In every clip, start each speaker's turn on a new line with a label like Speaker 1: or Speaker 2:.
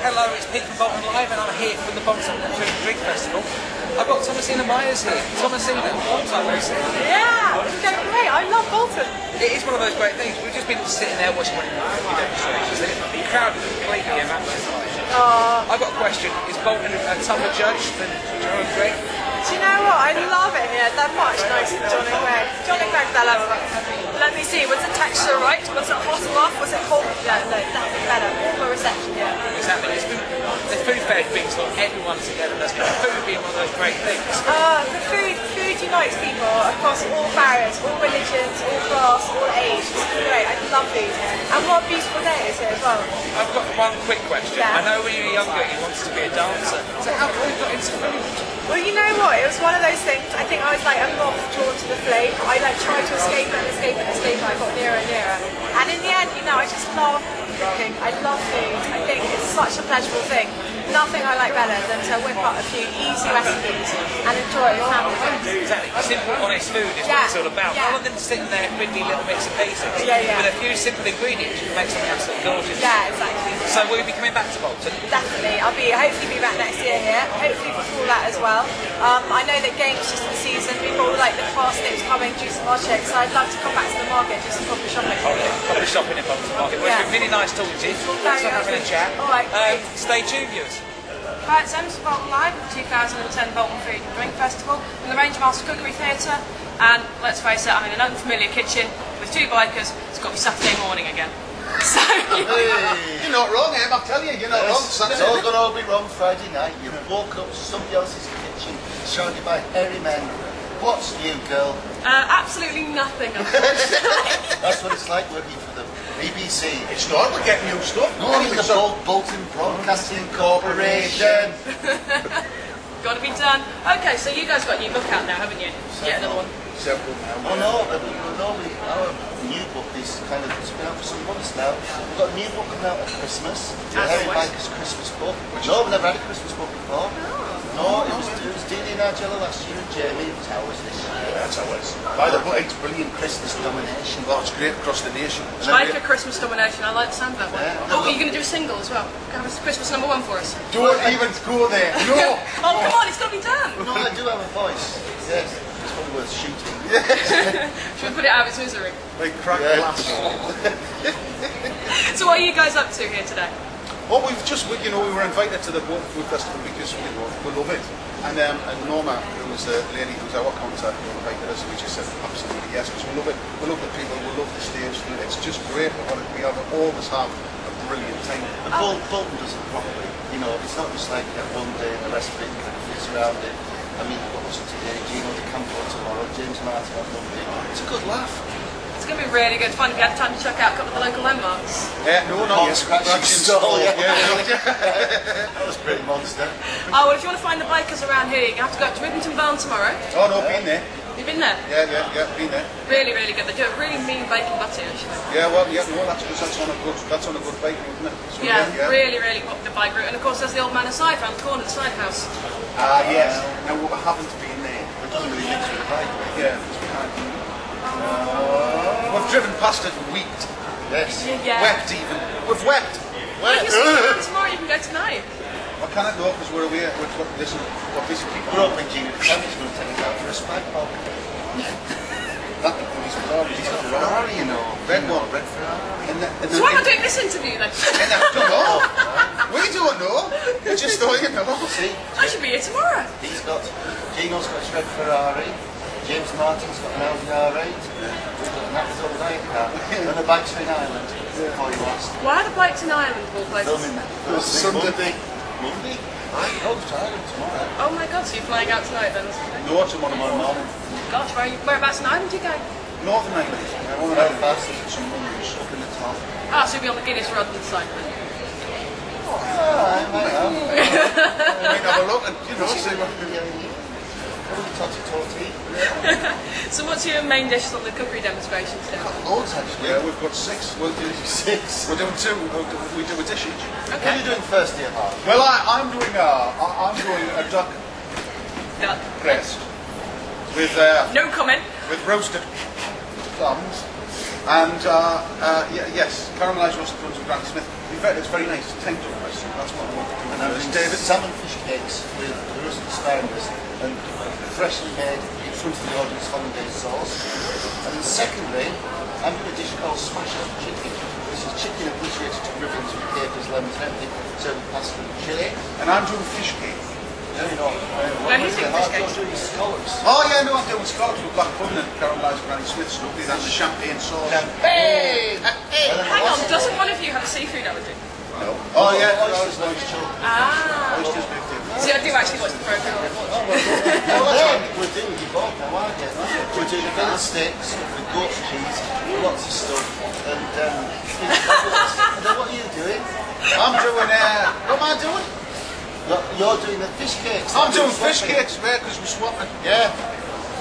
Speaker 1: Hello, it's Pete from Bolton Live and I'm here from the Bolton Food and Drink Festival. I've got Thomasina Miers here. Thomasina, long time no see.
Speaker 2: Yeah, it's going great. I love Bolton.
Speaker 1: It is one of those great things. We've just been sitting there watching one of the demonstrations. The crowd is completely immaculate.
Speaker 2: Oh, uh,
Speaker 1: I've got a question. Is Bolton uh, a tougher judge than Jerome Greg?
Speaker 2: do you know what? I They're much nicer than John and Gregg. John and Gregg, they're let me see, was the texture right? Was it hot enough? Was it cold? Yeah, no, definitely better. More reception here.
Speaker 1: Exactly. The food fair brings everyone together, it? Food being one of those great things.
Speaker 2: Uh, the food, food unites people across all barriers, all religions, all class, all age. It's great. I love food. And what a beautiful day it is here as well.
Speaker 1: I've got one quick question.
Speaker 2: Yeah.
Speaker 1: I know when you were younger you wanted to be a dancer. So how come you got into food?
Speaker 2: Well, you know what? It was one of those things. I think I was like a moth drawn to the flame. I like tried to escape and escape and escape, and I got nearer and nearer. And in the end, you know, I just love cooking. I love food. I think it's such a pleasurable thing. Nothing I like better than to whip up a few easy recipes and enjoy it with family.
Speaker 1: Exactly. Simple, honest food is
Speaker 2: Yeah,
Speaker 1: what it's all about.
Speaker 2: yeah.
Speaker 1: Rather than sitting there fiddly little bits and pieces.
Speaker 2: Yeah, yeah.
Speaker 1: With a few simple ingredients, you can make something absolutely gorgeous.
Speaker 2: Yeah, exactly.
Speaker 1: So will you be coming back to Bolton?
Speaker 2: Definitely. I'll be hopefully be back next year here. Hopefully before that as well. Um, I know that games just in season. We've all like the parsnips coming, juice and logic. So I'd love to come back to the market, do some proper shopping.
Speaker 1: Probably shopping in Bolton Market. Well,
Speaker 2: Yeah.
Speaker 1: it's been really nice talking to you. Thanks for having a chat.
Speaker 2: All right,
Speaker 1: Um, stay tuned, viewers.
Speaker 3: Hi, it's Emma Bolton Live, the 2010 Bolton Food and Drink Festival, in the Rangemaster Cookery Theatre. And let's face it, I'm in an unfamiliar kitchen with two bikers. It's got to be Saturday morning again. So,
Speaker 4: You're not wrong, Em. I tell you, you're not wrong. It's all going to all be wrong Friday night. You woke up somebody else's kitchen, surrounded by hairy men. What's new, girl?
Speaker 3: uh, absolutely nothing.
Speaker 4: That's what it's like working for the BBC.
Speaker 5: It's not, we're getting new stuff.
Speaker 4: No, I mean the Bol- Bolton Broadcasting Corporation.
Speaker 3: got to be done. Okay, so you guys got a new book out now, haven't you? Yeah, another one.
Speaker 5: Several now.
Speaker 4: Oh no, but we, no, we, our new book is kind of, it's been out for some months now. We've got a new book coming out at Christmas. The
Speaker 3: As
Speaker 4: Harry
Speaker 3: always.
Speaker 4: Biker's Christmas book. No, we've never had a Christmas book before. Oh. No, it was, it was Dee Dee and Angela last year and Jamie. It was ours this year.
Speaker 5: That's how it is.
Speaker 4: By the way, it's brilliant Christmas domination.
Speaker 5: Well, it's great across the nation.
Speaker 3: Biker Christmas domination. I like the sound of that one.
Speaker 4: Yeah.
Speaker 3: Oh, are you going to do a single as well? Have a Christmas number one for us?
Speaker 4: Don't even go there. No.
Speaker 3: Oh, come on, it's got to be done.
Speaker 4: No, I do have a voice. Yes. It's probably worth shooting.
Speaker 3: Should we put it out of its misery?
Speaker 5: They crack
Speaker 4: Yeah.
Speaker 5: glass.
Speaker 3: So what are you guys up to here today?
Speaker 5: Well, we've just, we, you know, we were invited to the Bolton Food Festival because we, we love it. And, um, and Norma, who was the lady who's our contact, who invited us, and we just said absolutely yes, because we love it. We love the people, we love the stage. It's just great. We, want it, we have, always have a brilliant time.
Speaker 4: And Bol- Bolton does it properly. You know, it's not just like one day and the rest of it kind of fits around it. I mean, what was it today? Gino D'Acampo tomorrow, James Martin on Monday. It's a good laugh.
Speaker 3: It's going to be really good fun if you have time to check out a couple of the local landmarks.
Speaker 5: Yeah, no, not
Speaker 4: Hot
Speaker 5: yet.
Speaker 4: scratching
Speaker 5: Scratching
Speaker 4: stall, yeah.
Speaker 5: yeah.
Speaker 4: That was pretty monster.
Speaker 3: Oh, well, if you want to find the bikers around here, you have to go up to Rivington Barn tomorrow.
Speaker 5: Oh, no, been there.
Speaker 3: You've been there?
Speaker 5: Yeah, yeah, yeah, been there.
Speaker 3: Really, really good. They do a really mean bacon butty, actually.
Speaker 5: Yeah, well, yeah, no, that's, that's on a good, that's on a good bike, isn't it? So,
Speaker 3: Yeah, really, really popular bike route. And of course, there's the old man aside around the corner, the side house.
Speaker 5: Ah, yes. Now, we haven't been there.
Speaker 4: It doesn't really mix with the bike.
Speaker 5: Yeah, because can't. We've driven past it and wept.
Speaker 4: Yes.
Speaker 3: Yeah.
Speaker 5: Wept even. We've wept.
Speaker 3: Well, you're still around tomorrow, you can go tonight.
Speaker 5: I cannot go because we're away. We're, we're, listen, we're busy people.
Speaker 4: We're hoping Gino De going to take us out for a spike pop. Oh.
Speaker 5: That he's Ferrari. He's got Ferrari, you know. Red one.
Speaker 4: Red Ferrari.
Speaker 5: And the, and
Speaker 3: So
Speaker 5: the,
Speaker 3: why am I doing this interview then?
Speaker 5: and the, don't know. we don't know. We just thought you know.
Speaker 4: See,
Speaker 3: I should be here tomorrow.
Speaker 4: he's got, Gino's got his red Ferrari. James Martin's got an Audi R8. We've got an Actor Light car. And the bikes are in Ireland. Before you asked.
Speaker 3: Why are the bikes in Ireland of all?
Speaker 4: Filming that. First thing
Speaker 5: Sunday.
Speaker 4: Monday. Monday. I to Ireland tomorrow.
Speaker 3: Oh my god, so you're flying out tonight then?
Speaker 5: No, tomorrow
Speaker 4: Tomorrow
Speaker 5: morning.
Speaker 4: morning.
Speaker 3: Gosh, where are you, whereabouts in Ireland do you go?
Speaker 5: Northern Ireland. One of them.
Speaker 4: Belfast, there's some Munch up in the top.
Speaker 3: Ah, so you'll be on the Guinness rather than cycling.
Speaker 4: Ah, I might have.
Speaker 5: We can have a look and, you know, see what...
Speaker 4: Probably totty totty.
Speaker 3: So what's your main dishes on the cookery demonstration today?
Speaker 4: Loads actually.
Speaker 5: Yeah, we've got six. We'll do
Speaker 4: Six.
Speaker 5: We're doing two. We'll do, we do a dish each.
Speaker 4: What are you doing first, dear heart?
Speaker 5: Well, I, I'm doing a, I- I'm doing a duck
Speaker 3: Duck.
Speaker 5: breast with uh,
Speaker 3: No comment.
Speaker 5: with roasted plums and uh, uh, yeah, yes, caramelised roasted plums with Granny Smith. In fact, it's very nice. Thank you. That's what I want to do.
Speaker 4: And I'm doing
Speaker 5: David.
Speaker 4: salmon fish cakes with roasted asparagus and freshly made in front of the audience hollandaise sauce. And then secondly, I'm doing a dish called smash up chicken. This is chicken obliterated to ribbons with capers, lemons and everything, served with pasta and chili.
Speaker 5: And I'm doing fish cake.
Speaker 4: No, you're not.
Speaker 3: No, he's doing fish cakes.
Speaker 4: You're doing scallops.
Speaker 5: Oh yeah, no, I'm doing scallops with black pudding and caramelised Granny Smith's lovely. That's the champagne sauce.
Speaker 4: Hey!
Speaker 3: Hang on, doesn't one of you have a seafood allergy?
Speaker 5: No. Oh yeah,
Speaker 4: Oysters,
Speaker 5: oysters,
Speaker 4: oysters.
Speaker 3: Ah.
Speaker 5: oysters, big deal.
Speaker 3: See, I do actually watch the program.
Speaker 4: We're doing you both now, aren't you? We're doing a bit of steaks with goat's cheese, lots of stuff, and um, and then what are you doing?
Speaker 5: I'm doing. Uh, what am I doing?
Speaker 4: You're, you're doing the fish cakes.
Speaker 5: I'm doing fish cakes there because we're swapping.
Speaker 4: Yeah.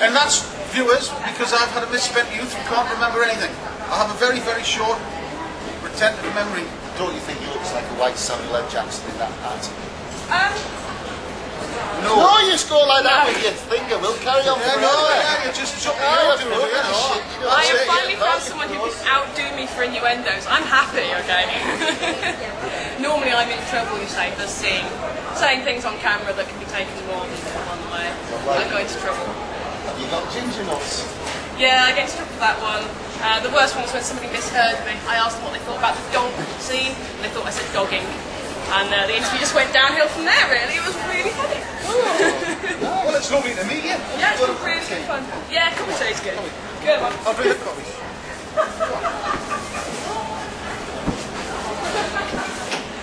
Speaker 5: And that's viewers because I've had a misspent youth and can't remember anything. I have a very, very short retentive memory.
Speaker 4: Don't you think he looks like a white Samuel L. Jackson in that hat?
Speaker 3: Um,
Speaker 5: No.
Speaker 4: No, you score like that with your finger. We'll carry on
Speaker 5: Yeah,
Speaker 4: forever.
Speaker 5: no, yeah, you just took me
Speaker 4: Oh,
Speaker 5: out it,
Speaker 4: look
Speaker 5: you
Speaker 4: at this
Speaker 5: know.
Speaker 4: you know,
Speaker 3: I have finally found
Speaker 4: right,
Speaker 3: someone who
Speaker 4: of
Speaker 3: can outdo me for innuendos. I'm happy, okay? Normally I'm in trouble, you say, for seeing, saying things on camera that can be taken more than one way. I go into trouble.
Speaker 4: You got ginger nuts.
Speaker 3: Yeah, I get into trouble for that one. Uh, the worst one was when somebody misheard me. I asked them what they thought about the dog scene, and they thought I said dogging. And uh, the interview just went downhill from there, really. It was really funny.
Speaker 5: Well, it's lovely to meet you.
Speaker 3: Yeah, it's been really good fun. Yeah, coffee tate's good. Good one.
Speaker 5: I'll bring the coffee.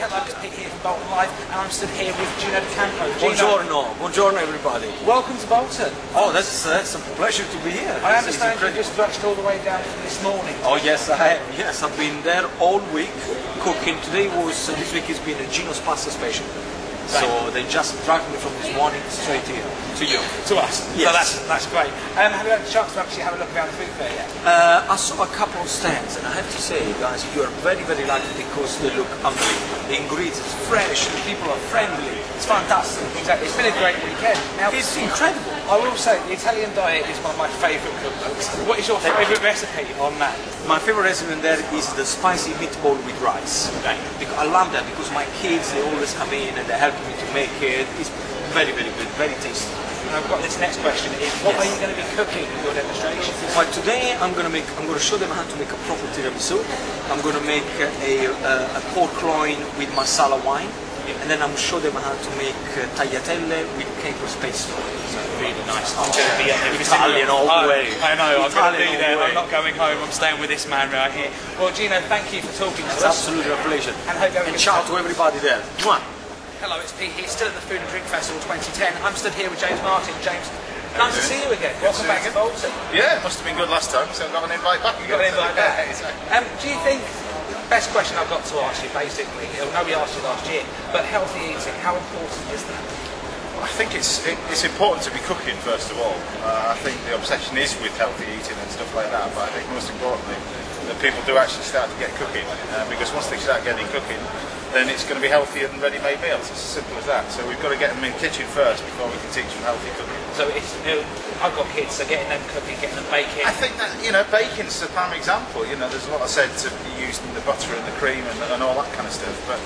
Speaker 1: Hello, it's Pete here from Bolton Live, and I'm stood here with Gino D'Acampo. Gino,
Speaker 6: Buongiorno, buongiorno everybody.
Speaker 1: welcome to Bolton.
Speaker 6: Oh, that's, that's a pleasure to be here.
Speaker 1: I
Speaker 6: This
Speaker 1: understand you just rushed all the way down from this morning.
Speaker 6: Oh yes, I have. Yes, I've been there all week cooking. Today was uh, this week has been a Gino's pasta special. So they just dragged me from this morning straight here to you.
Speaker 1: To us.
Speaker 6: Yes.
Speaker 1: So that's, that's great. Um, have you had a chance to actually have a look around the food fair yet?
Speaker 6: Uh, I saw a couple of stands, and I have to say, guys, you are very, very lucky because they look unbelievable. The ingredients fresh, the people are friendly.
Speaker 1: It's fantastic. Exactly. It's been a great weekend. Now,
Speaker 6: It's incredible.
Speaker 1: I will say the Italian diet is one of my favourite cookbooks. What is your favourite recipe on that?
Speaker 6: My favorite recipe in there is the spicy meatball with rice.
Speaker 1: Right.
Speaker 6: Because I love that because my kids they always come in and they help me to make it. It's very very good, very tasty.
Speaker 1: And I've got this next question is what are you going to be cooking in your demonstration?
Speaker 6: But today I'm gonna make I'm gonna show them how to make a proper tiramisu. I'm gonna make a, a, a pork loin with Marsala wine. And then I'm show them how to make uh, tagliatelle with capers pesto.
Speaker 1: Really nice. I'm going to be at
Speaker 6: Italian all the way.
Speaker 1: I know. I'm going to be there. I'm not going home. I'm staying with this man right here. Well, Gino, thank you for talking to
Speaker 6: It's
Speaker 1: us.
Speaker 6: absolutely a pleasure.
Speaker 1: And hope
Speaker 6: And shout to everybody there. Mwah.
Speaker 1: Hello, it's Pete here, still at the Food and Drink Festival 2010. I'm stood here with James Martin. James, nice to see you again. Welcome back to Bolton.
Speaker 5: Yeah, it must have been good last time, so I've got an invite back.
Speaker 1: You got an invite back.
Speaker 5: Yeah, exactly.
Speaker 1: Um, do you think, best question I've got to ask you basically, I know we asked you last year, but healthy eating, how important is that?
Speaker 7: I think it's it, it's important to be cooking first of all. Uh, I think the obsession is with healthy eating and stuff like that, but I think most importantly that people do actually start to get cooking uh, because once they start getting cooking, then it's going to be healthier than ready-made meals. It's as simple as that. So we've got to get them in the kitchen first before we can teach them healthy cooking.
Speaker 1: So it's, I've got kids, so getting them cooking, getting them baking.
Speaker 7: I think that you know bacon's a prime example. You know, there's a lot of said to be used in the butter and the cream and, and all that kind of stuff. But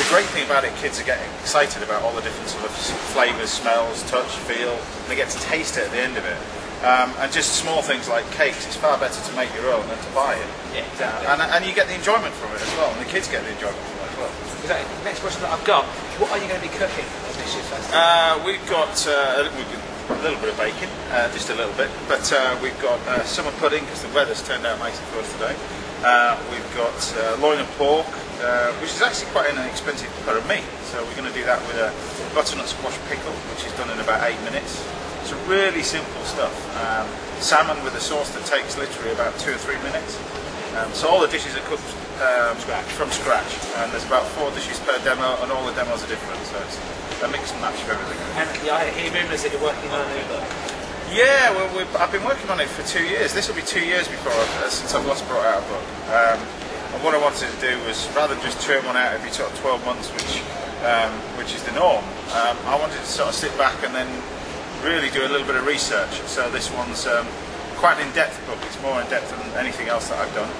Speaker 7: the great thing about it, kids are getting excited about all the different sort of flavours, smells, touch, feel. And they get to taste it at the end of it. Um, and just small things like cakes, it's far better to make your own than to buy it.
Speaker 1: Yeah, exactly.
Speaker 7: And, and you get the enjoyment from it as well, and the kids get the enjoyment from it
Speaker 1: Exactly. Next question that I've got, what are you going to be cooking this festival?
Speaker 7: Uh, we've got uh, a little bit of bacon, uh, just a little bit, but uh, we've got uh, summer pudding because the weather's turned out nicely for us today. Uh, we've got loin of pork, which is actually quite an expensive cut of meat. So we're going to do that with a butternut squash pickle, which is done in about eight minutes. It's really simple stuff. Um, salmon with a sauce that takes literally about two or three minutes. Um, so all the dishes are cooked um, from scratch, and there's about four dishes per demo, and all the demos are different. So it's a mix and match of everything.
Speaker 1: And I hear rumours that you're working on a new book.
Speaker 7: Yeah, well, we've, I've been working on it for two years. This will be two years before I've, uh, since I've last brought out a book. Um, and what I wanted to do was, rather than just turn one out every sort of 12 months, which um, which is the norm, um, I wanted to sort of sit back and then really do a little bit of research. So this one's um, quite an in-depth book. It's more in-depth than anything else that I've done.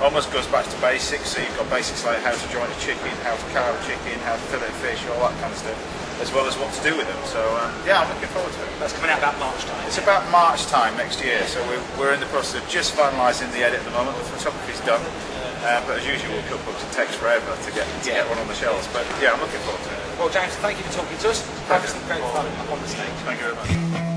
Speaker 7: Almost goes back to basics. So you've got basics like how to join a chicken, how to carve a chicken, how to fillet a fish, all that kind of stuff, as well as what to do with them. So um, yeah, I'm looking forward to it.
Speaker 1: That's coming out about March time.
Speaker 7: It's about March time next year, so we're, we're in the process of just finalising the edit at the moment. The photography's done, uh, but as usual, cookbooks it takes forever to get to get one on the shelves. But yeah, I'm looking forward to it.
Speaker 1: Well, James, thank you for talking to us. That was great fun up on the stage.
Speaker 7: Thank you very much.